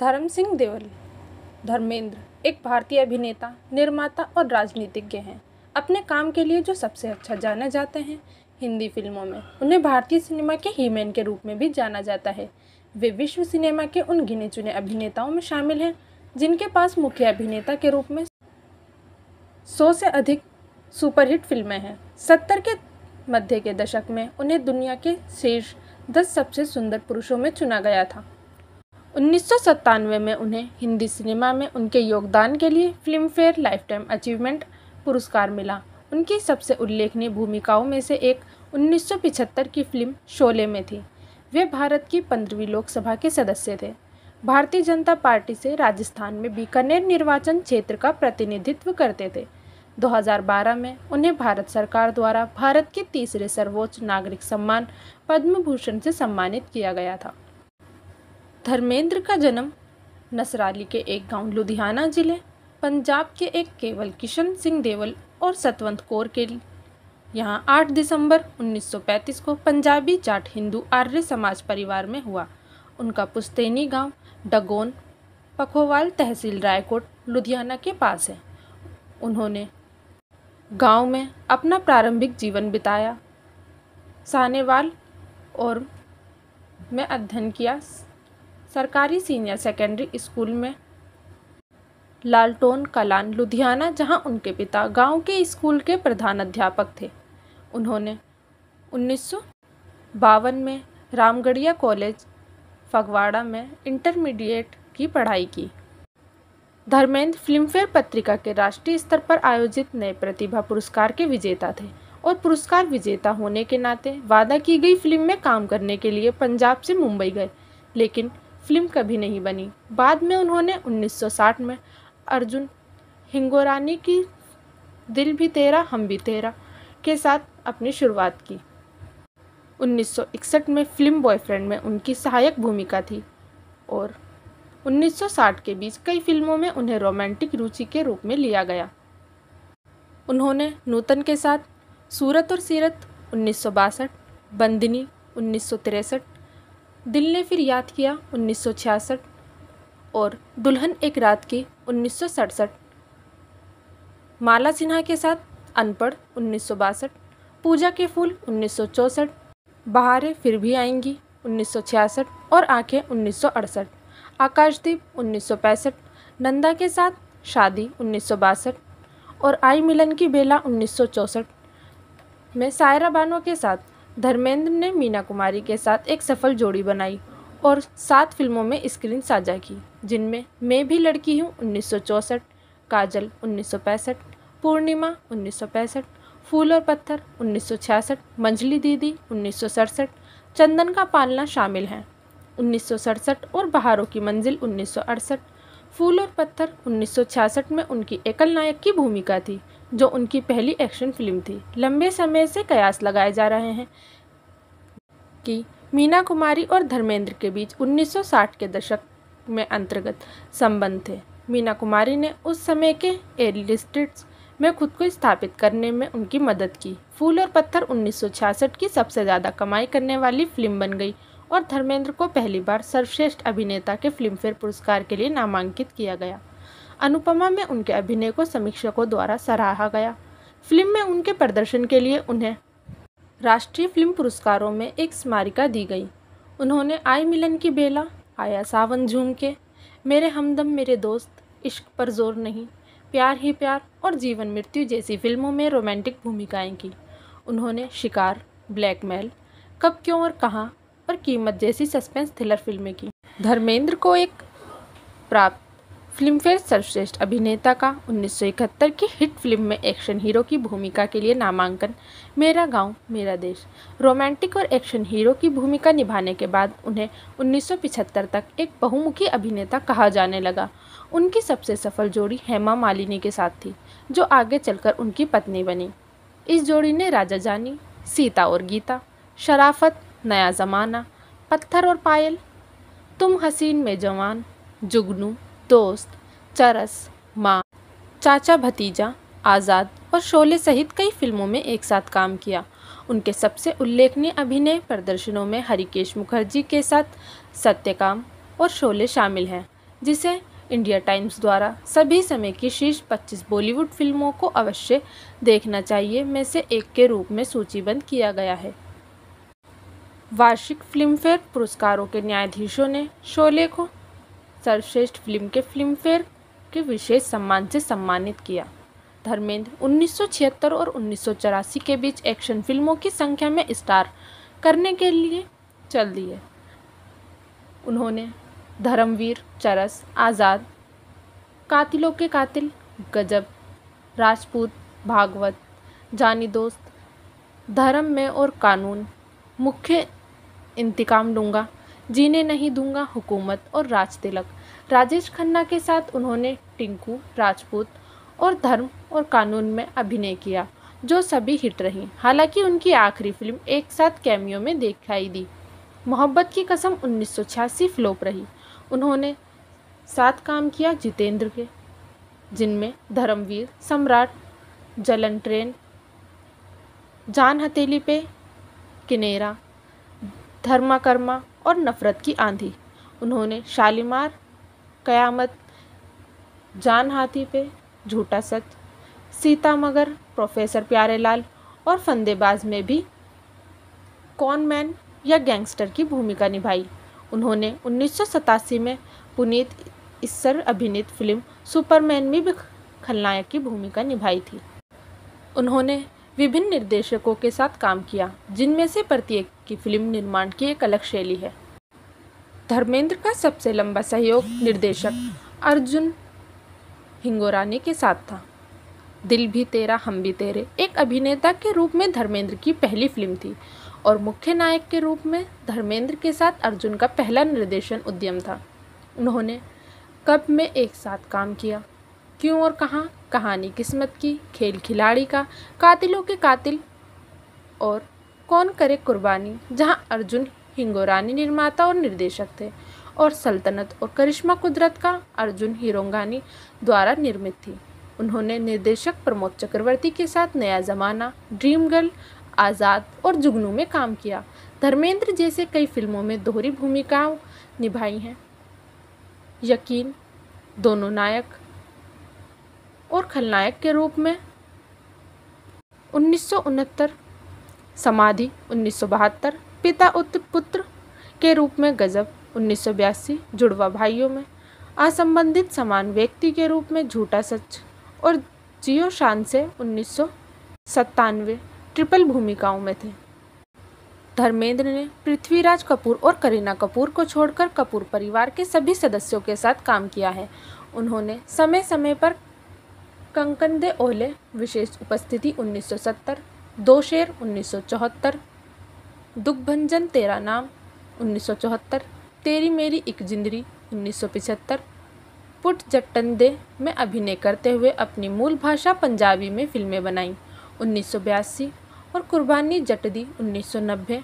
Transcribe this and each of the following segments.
धर्म सिंह देवल, धर्मेंद्र, एक भारतीय अभिनेता, निर्माता और राजनीतिज्ञ हैं। अपने काम के लिए जो सबसे अच्छा जाने जाते हैं, हिंदी फ़िल्मों में। उन्हें भारतीय सिनेमा के हीमैन के रूप में भी जाना जाता है। वे विश्व सिनेमा के उन गिने चुने अभिनेताओं में शामिल हैं, जिनके पास मुख्य अभिनेता के रूप में सौ से अधिक सुपरहिट फ़िल्में हैं। सत्तर के मध्य के दशक में उन्हें दुनिया के शीर्ष दस सबसे सुंदर पुरुषों में चुना गया था। उन्नीस सौ सत्तानवे में उन्हें हिंदी सिनेमा में उनके योगदान के लिए Filmfare lifetime achievement पुरस्कार मिला। उनकी सबसे उल्लेखनीय भूमिकाओं में से एक 1975 की फ़िल्म शोले में थी। वे भारत की पंद्रहवीं लोकसभा के सदस्य थे। भारतीय जनता पार्टी से राजस्थान में बीकानेर निर्वाचन क्षेत्र का प्रतिनिधित्व करते थे। 2012 में उन्हें भारत सरकार द्वारा भारत के तीसरे सर्वोच्च नागरिक सम्मान पद्म भूषण से सम्मानित किया गया था। धर्मेंद्र का जन्म नसराली के एक गाँव लुधियाना ज़िले, पंजाब के एक केवल किशन सिंह देवल और सतवंत कौर के यहाँ 8 दिसंबर 1935 को पंजाबी जाट हिंदू आर्य समाज परिवार में हुआ। उनका पुस्तैनी गाँव डगोन पखोवाल तहसील रायकोट, लुधियाना के पास है। उन्होंने गाँव में अपना प्रारंभिक जीवन बिताया। सानेवाल और में अध्ययन किया। सरकारी सीनियर सेकेंडरी स्कूल में। लालटोन कलान, लुधियाना, जहाँ उनके पिता गाँव के स्कूल के प्रधान अध्यापक थे। उन्होंने उन्नीस सौ बावन में रामगढ़िया कॉलेज, फगवाड़ा में इंटरमीडिएट की पढ़ाई की। धर्मेंद्र फिल्मफेयर पत्रिका के राष्ट्रीय स्तर पर आयोजित नए प्रतिभा पुरस्कार के विजेता थे और पुरस्कार विजेता होने के नाते वादा की गई फ़िल्म में काम करने के लिए पंजाब से मुंबई गए, लेकिन फ़िल्म कभी नहीं बनी। बाद में उन्होंने 1960 में अर्जुन हिंगोरानी की दिल भी तेरा, हम भी तेरा के साथ अपनी शुरुआत की। 1961 में फ़िल्म बॉयफ्रेंड में उनकी सहायक भूमिका थी और 1960 के बीच कई फ़िल्मों में उन्हें रोमांटिक रुचि के रूप में लिया गया। उन्होंने नूतन के साथ सूरत और सीरत उन्नीस बंदिनी उन्नीस दिल ने फिर याद किया उन्नीस सौ छियासठ और दुल्हन एक रात की उन्नीस सौ सड़सठ। माला सिन्हा के साथ अनपढ़ उन्नीस सौ बासठ, पूजा के फूल उन्नीस सौ चौंसठ, बहारें फिर भी आएँगी उन्नीस सौ छियासठ और आँखें उन्नीस सौ अड़सठ, आकाशदीप उन्नीस सौ पैंसठ, नंदा के साथ शादी उन्नीस सौ बासठ और आई मिलन की बेला उन्नीस में सायरा बानो के साथ धर्मेंद्र ने मीना कुमारी के साथ एक सफल जोड़ी बनाई और सात फ़िल्मों में स्क्रीन साझा की, जिनमें मैं भी लड़की हूँ उन्नीस काजल उन्नीस सौ पैंसठ, पूर्णिमा उन्नीस सौ पैंसठ, फूल और पत्थर उन्नीस मंजली दीदी उन्नीस सौ सड़सठ, चंदन का पालना शामिल हैं। उन्नीस सौ सड़सठ और बहारों की मंजिल उन्नीस सौ अड़सठ फूल और पत्थर उन्नीस सौ छियासठ में उनकी एकल नायक की भूमिका थी, जो उनकी पहली एक्शन फ़िल्म थी। लंबे समय से कयास लगाए जा रहे हैं कि मीना कुमारी और धर्मेंद्र के बीच 1960 के दशक में अंतर्गत संबंध थे। मीना कुमारी ने उस समय के एलिस्टिट्स में खुद को स्थापित करने में उनकी मदद की। फूल और पत्थर 1966 की सबसे ज़्यादा कमाई करने वाली फ़िल्म बन गई। और धर्मेंद्र को पहली बार सर्वश्रेष्ठ अभिनेता के फिल्मफेयर पुरस्कार के लिए नामांकित किया गया। अनुपमा में उनके अभिनय को समीक्षकों द्वारा सराहा गया। फ़िल्म में उनके प्रदर्शन के लिए उन्हें राष्ट्रीय फ़िल्म पुरस्कारों में एक स्मारिका दी गई। उन्होंने आई मिलन की बेला, आया सावन झूम के, मेरे हमदम मेरे दोस्त, इश्क पर ज़ोर नहीं, प्यार ही प्यार और जीवन मृत्यु जैसी फ़िल्मों में रोमांटिक भूमिकाएँ की। उन्होंने शिकार, ब्लैकमेल, कब क्यों और कहाँ और कीमत जैसी सस्पेंस थ्रिलर फ़िल्में की। धर्मेंद्र को एक प्राप्त फिल्मफेयर सर्वश्रेष्ठ अभिनेता का 1971 की हिट फ़िल्म में एक्शन हीरो की भूमिका के लिए नामांकन, मेरा गाँव, मेरा देश। रोमांटिक और एक्शन हीरो की भूमिका निभाने के बाद उन्हें 1975 तक एक बहुमुखी अभिनेता कहा जाने लगा। उनकी सबसे सफल जोड़ी हेमा मालिनी के साथ थी, जो आगे चलकर उनकी पत्नी बनी। इस जोड़ी ने राजा जानी, सीता और गीता, शराफत नया ज़माना, पत्थर और पायल। तुम हसीन में जवान जुगनू, दोस्त, चरस, माँ, चाचा भतीजा, आज़ाद और शोले सहित कई फ़िल्मों में एक साथ काम किया। उनके सबसे उल्लेखनीय अभिनय प्रदर्शनों में हरिकेश मुखर्जी के साथ सत्यकाम और शोले शामिल हैं, जिसे इंडिया टाइम्स द्वारा सभी समय की शीर्ष 25 बॉलीवुड फ़िल्मों को अवश्य देखना चाहिए, में से एक के रूप में सूचीबद्ध किया गया है। वार्षिक फिल्मफेयर पुरस्कारों के न्यायाधीशों ने शोले को सर्वश्रेष्ठ फ़िल्म के फिल्मफेयर के विशेष सम्मान से सम्मानित किया। धर्मेंद्र 1976 और उन्नीस सौ चौरासी के बीच एक्शन फ़िल्मों की संख्या में स्टार करने के लिए चल दिए। उन्होंने धर्मवीर, चरस, आज़ाद, कातिलों के कातिल, गजब, राजपूत, भागवत, जानी दोस्त, धर्म में और कानून, मुख्य इंतकाम लूँगा, जीने नहीं दूँगा हुकूमत और राज तिलक। राजेश खन्ना के साथ उन्होंने टिंकू, राजपूत और धर्म और कानून में अभिनय किया, जो सभी हिट रही। हालाँकि उनकी आखिरी फ़िल्म एक साथ कैमियो में दिखाई दी। मोहब्बत की कसम उन्नीस फ्लोप रही। उन्होंने साथ काम किया जितेंद्र के, जिनमें धर्मवीर, सम्राट, जलन ट्रेन, जान हथेली पे किनेरा धर्माकर्मा और नफ़रत की आंधी। उन्होंने शालीमार, क़यामत जान हाथी पे झूठा सच सीता मगर प्रोफेसर प्यारेलाल और फंदेबाज में भी कौन मैन या गैंगस्टर की भूमिका निभाई। उन्होंने उन्नीस सौ सतासी में पुनीत इस्सर अभिनीत फ़िल्म सुपरमैन में भी खलनायक की भूमिका निभाई थी। उन्होंने विभिन्न निर्देशकों के साथ काम किया, जिनमें से प्रत्येक की फ़िल्म निर्माण की एक अलग शैली है। धर्मेंद्र का सबसे लंबा सहयोग निर्देशक अर्जुन हिंगोरानी के साथ था। दिल भी तेरा, हम भी तेरे, एक अभिनेता के रूप में धर्मेंद्र की पहली फ़िल्म थी और मुख्य नायक के रूप में धर्मेंद्र के साथ अर्जुन का पहला निर्देशन उद्यम था। उन्होंने कब में एक साथ काम किया, क्यों और कहाँ कहानी किस्मत की, खेल खिलाड़ी का, कातिलों के कातिल। और कौन करे कुर्बानी, जहाँ अर्जुन हिंगोरानी निर्माता और निर्देशक थे, और सल्तनत और करिश्मा कुदरत का अर्जुन हिरोंगानी द्वारा निर्मित थी। उन्होंने निर्देशक प्रमोद चक्रवर्ती के साथ नया ज़माना, ड्रीम गर्ल, आज़ाद और जुगनू में काम किया। धर्मेंद्र जैसे कई फ़िल्मों में दोहरी भूमिकाओं निभाई हैं। यकीन, दोनों नायक और खलनायक के रूप में। उन्नीस सौ उनहत्तर, समाधि उन्नीस पिता उत्तर पुत्र के रूप में गजब। उन्नीस सौ बयासी, जुड़वा भाइयों में असंबंधित समान व्यक्ति के रूप में झूठा सच और जियो शान से उन्नीस सौ सतानवे ट्रिपल भूमिकाओं में थे। धर्मेंद्र ने पृथ्वीराज कपूर और करीना कपूर को छोड़कर कपूर परिवार के सभी सदस्यों के साथ काम किया है। उन्होंने समय समय पर कंकन दे ओले, विशेष उपस्थिति 1970 दो शेर 1974 दुखभंजन तेरा नाम 1974 तेरी मेरी एक जिंदरी 1975 पुट जट्टन दे में अभिनय करते हुए अपनी मूल भाषा पंजाबी में फ़िल्में बनाईं उन्नीस सौ बयासी और कुर्बानी जटदी 1990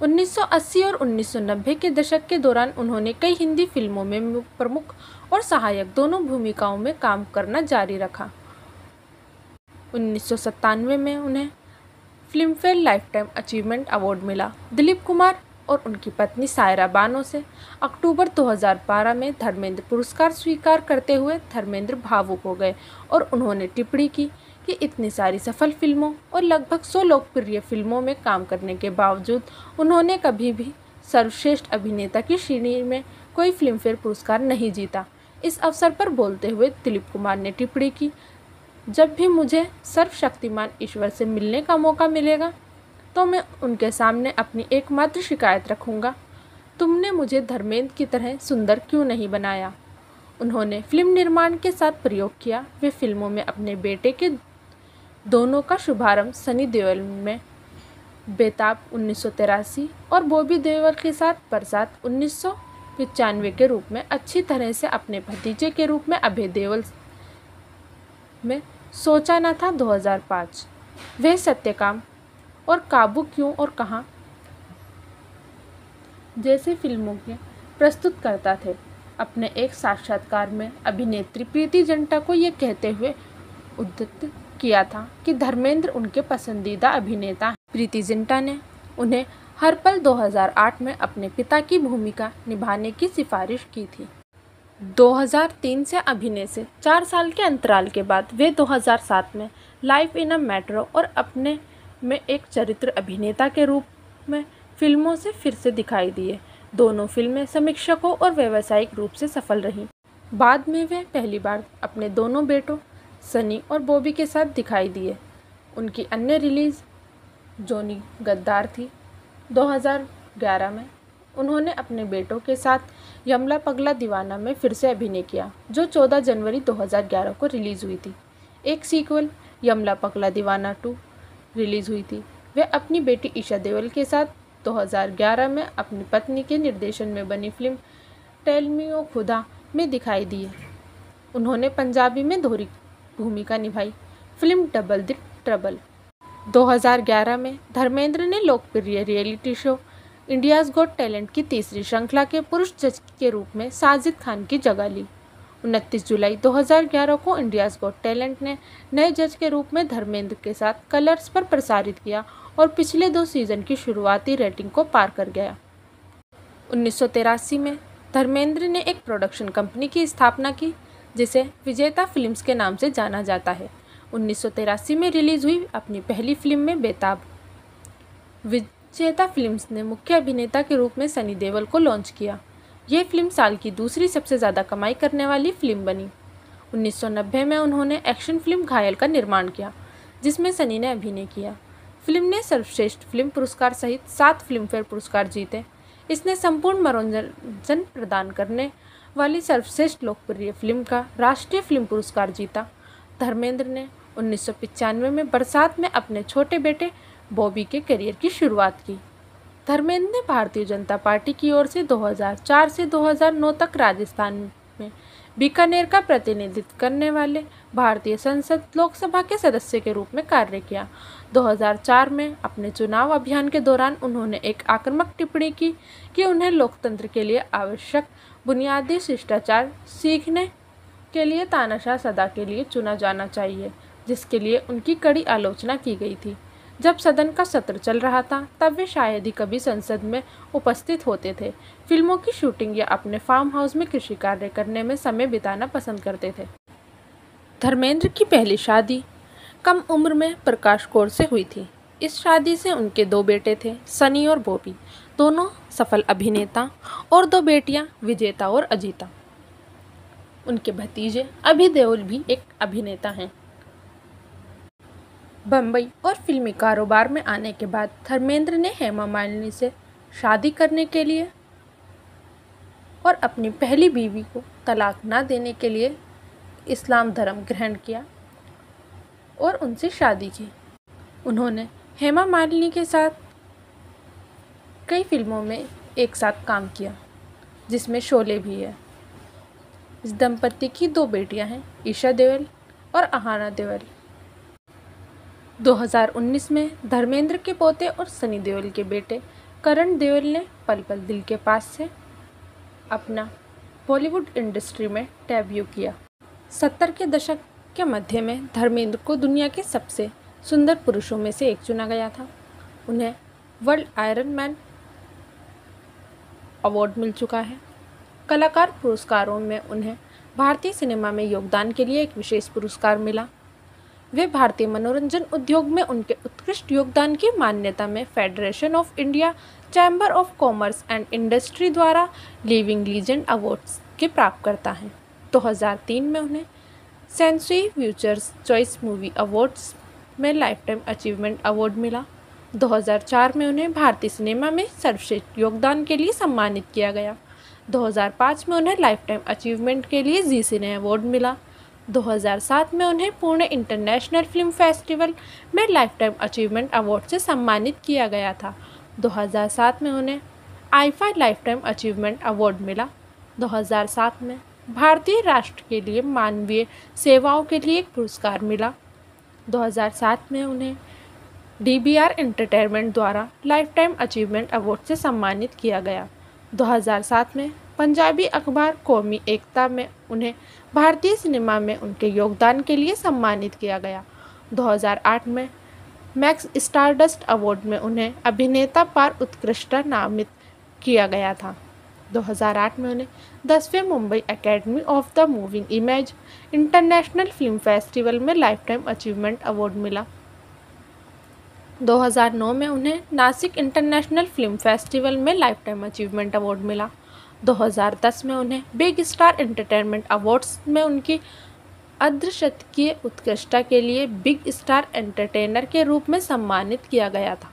1980 और 1990 के दशक के दौरान उन्होंने कई हिंदी फ़िल्मों में प्रमुख और सहायक दोनों भूमिकाओं में काम करना जारी रखा। उन्नीस सौ सतानवे में उन्हें Filmfare lifetime achievement award मिला। दिलीप कुमार और उनकी पत्नी सायरा बानो से अक्टूबर 2012 में धर्मेंद्र पुरस्कार स्वीकार करते हुए धर्मेंद्र भावुक हो गए और उन्होंने टिप्पणी की कि इतनी सारी सफल फ़िल्मों और लगभग सौ लोकप्रिय फ़िल्मों में काम करने के बावजूद उन्होंने कभी भी सर्वश्रेष्ठ अभिनेता की श्रेणी में कोई फिल्मफेयर पुरस्कार नहीं जीता। इस अवसर पर बोलते हुए दिलीप कुमार ने टिप्पणी की, जब भी मुझे सर्वशक्तिमान ईश्वर से मिलने का मौका मिलेगा तो मैं उनके सामने अपनी एकमात्र शिकायत रखूँगा। तुमने मुझे धर्मेंद्र की तरह सुंदर क्यों नहीं बनाया? उन्होंने फ़िल्म निर्माण के साथ प्रयोग किया। वे फ़िल्मों में अपने बेटे के दोनों का शुभारंभ सनी देओल में बेताब उन्नीस और बॉबी देओल के साथ बरसात उन्नीस के रूप में अच्छी तरह से अपने भतीजे के रूप में अभय देओल में सोचा न था 2005 वह सत्यकाम और काबू क्यों और कहाँ जैसे फ़िल्मों के प्रस्तुत करता थे। अपने एक साक्षात्कार में अभिनेत्री प्रीति जंटा को ये कहते हुए उद्धत किया था कि धर्मेंद्र उनके पसंदीदा अभिनेता प्रीति जिंटा ने उन्हें हर पल 2008 में अपने पिता की भूमिका निभाने की सिफारिश की थी। 2003 से अभिनय से चार साल के अंतराल के बाद वे 2007 में लाइफ इन अ मेट्रो और अपने में एक चरित्र अभिनेता के रूप में फ़िल्मों से फिर से दिखाई दिए। दोनों फ़िल्में समीक्षकों और व्यावसायिक रूप से सफल रहीं। बाद में वे पहली बार अपने दोनों बेटों सनी और बॉबी के साथ दिखाई दिए। उनकी अन्य रिलीज़ जोनी गद्दार थी। 2011 में उन्होंने अपने बेटों के साथ यमला पगला दीवाना में फिर से अभिनय किया, जो 14 जनवरी 2011 को रिलीज़ हुई थी। एक सीक्वल, यमला पगला दीवाना टू, रिलीज़ हुई थी। वे अपनी बेटी ईशा देवल के साथ 2011 में अपनी पत्नी के निर्देशन में बनी फ़िल्म टेल मी ओ खुदा में दिखाई दिए। उन्होंने पंजाबी में दोहरी भूमिका निभाई। फ़िल्म डबल द ट्रबल 2011 में धर्मेंद्र ने लोकप्रिय reality show India's got talent की तीसरी श्रृंखला के पुरुष जज के रूप में साजिद खान की जगह ली। उनतीस जुलाई 2011 को इंडियाज़ गोट टैलेंट ने नए जज के रूप में धर्मेंद्र के साथ कलर्स पर प्रसारित किया और पिछले दो सीज़न की शुरुआती रेटिंग को पार कर गया। उन्नीस में धर्मेंद्र ने एक प्रोडक्शन कंपनी की स्थापना की जिसे विजेता फिल्म्स के नाम से जाना जाता है। उन्नीस सौ तिरासी में रिलीज़ हुई अपनी पहली फ़िल्म में बेताब। विजेता फिल्म्स ने मुख्य अभिनेता के रूप में सनी देवल को लॉन्च किया। ये फ़िल्म साल की दूसरी सबसे ज़्यादा कमाई करने वाली फ़िल्म बनी। 1990 में उन्होंने एक्शन फ़िल्म घायल का निर्माण किया, जिसमें सनी ने अभिनय किया। फ़िल्म ने सर्वश्रेष्ठ फ़िल्म पुरस्कार सहित सात फिल्मफेयर पुरस्कार जीते। इसने संपूर्ण मनोरंजन प्रदान करने वाली सर्वश्रेष्ठ लोकप्रिय फ़िल्म का राष्ट्रीय फ़िल्म पुरस्कार जीता। धर्मेंद्र ने उन्नीस में बरसात में अपने छोटे बेटे बॉबी के करियर की शुरुआत की। धर्मेंद्र ने भारतीय जनता पार्टी की ओर से 2004 से 2009 तक राजस्थान में बीकानेर का प्रतिनिधित्व करने वाले भारतीय संसद लोकसभा के सदस्य के रूप में कार्य किया। 2004 में अपने चुनाव अभियान के दौरान उन्होंने एक आक्रामक टिप्पणी की कि उन्हें लोकतंत्र के लिए आवश्यक बुनियादी शिष्टाचार सीखने के लिए तानाशाह सदा के लिए चुना जाना चाहिए, जिसके लिए उनकी कड़ी आलोचना की गई थी। जब सदन का सत्र चल रहा था, तब वे शायद ही कभी संसद में उपस्थित होते थे। फ़िल्मों की शूटिंग या अपने फार्म हाउस में कृषि कार्य करने में समय बिताना पसंद करते थे। धर्मेंद्र की पहली शादी कम उम्र में प्रकाश कौर से हुई थी। इस शादी से उनके दो बेटे थे, सनी और बॉबी। दोनों सफल अभिनेता और दो बेटियाँ, विजेता और अजीता। उनके भतीजे अभी देओल भी एक अभिनेता हैं। बम्बई और फिल्मी कारोबार में आने के बाद धर्मेंद्र ने हेमा मालिनी से शादी करने के लिए और अपनी पहली बीवी को तलाक ना देने के लिए इस्लाम धर्म ग्रहण किया और उनसे शादी की। उन्होंने हेमा मालिनी के साथ कई फ़िल्मों में एक साथ काम किया, जिसमें शोले भी है। इस दंपति की दो बेटियाँ हैं, ईशा देवल और अहाना देवल 2019 में धर्मेंद्र के पोते और सनी देओल के बेटे करण देओल ने पल पल दिल के पास से अपना बॉलीवुड इंडस्ट्री में डेब्यू किया। सत्तर के दशक के मध्य में धर्मेंद्र को दुनिया के सबसे सुंदर पुरुषों में से एक चुना गया था। उन्हें वर्ल्ड आयरन मैन अवार्ड मिल चुका है। कलाकार पुरस्कारों में उन्हें भारतीय सिनेमा में योगदान के लिए एक विशेष पुरस्कार मिला। वे भारतीय मनोरंजन उद्योग में उनके उत्कृष्ट योगदान की मान्यता में federation of India chamber of commerce and industry द्वारा लिविंग लीजेंड अवार्ड्स के प्राप्त करता है। 2003 में उन्हें Sansui futures choice movie awards में लाइफ टाइम अचीवमेंट अवार्ड मिला। 2004 में उन्हें भारतीय सिनेमा में सर्वश्रेष्ठ योगदान के लिए सम्मानित किया गया। 2005 में उन्हें लाइफ टाइम अचीवमेंट के लिए जी सिने अवार्ड मिला। 2007 में उन्हें पुणे इंटरनेशनल फ़िल्म फेस्टिवल में लाइफ टाइम अचीवमेंट अवार्ड से सम्मानित किया गया था। 2007 में उन्हें IIFA lifetime achievement award मिला। 2007 में भारतीय राष्ट्र के लिए मानवीय सेवाओं के लिए एक पुरस्कार मिला। 2007 में उन्हें डी बी आर एंटरटेनमेंट द्वारा लाइफ टाइम अचीवमेंट अवार्ड से सम्मानित किया गया। 2007 में पंजाबी अखबार कौमी एकता में उन्हें भारतीय सिनेमा में उनके योगदान के लिए सम्मानित किया गया। 2008 में मैक्स स्टारडस्ट अवार्ड में उन्हें अभिनेता पर उत्कृष्ट नामित किया गया था। 2008 में उन्हें दसवें Mumbai academy of the moving image international film festival में लाइफ टाइम अचीवमेंट अवार्ड मिला। 2009 में उन्हें नासिक इंटरनेशनल फ़िल्म फेस्टिवल में लाइफ टाइम अचीवमेंट अवार्ड मिला। 2010 में उन्हें बिग स्टार एंटरटेनमेंट अवार्ड्स में उनकी अर्धशतकीय उत्कृष्टता के लिए बिग स्टार एंटरटेनर के रूप में सम्मानित किया गया था।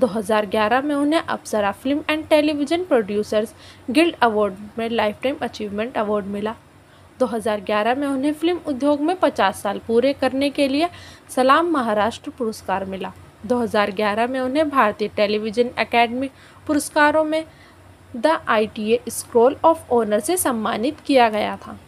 2011 में उन्हें Apsara film and television producers guild award में लाइफ टाइम अचीवमेंट अवार्ड मिला। 2011 में उन्हें फ़िल्म उद्योग में 50 साल पूरे करने के लिए सलाम महाराष्ट्र पुरस्कार मिला। 2011 में उन्हें भारतीय टेलीविज़न अकेडमी पुरस्कारों में the I T A scroll of honour से सम्मानित किया गया था।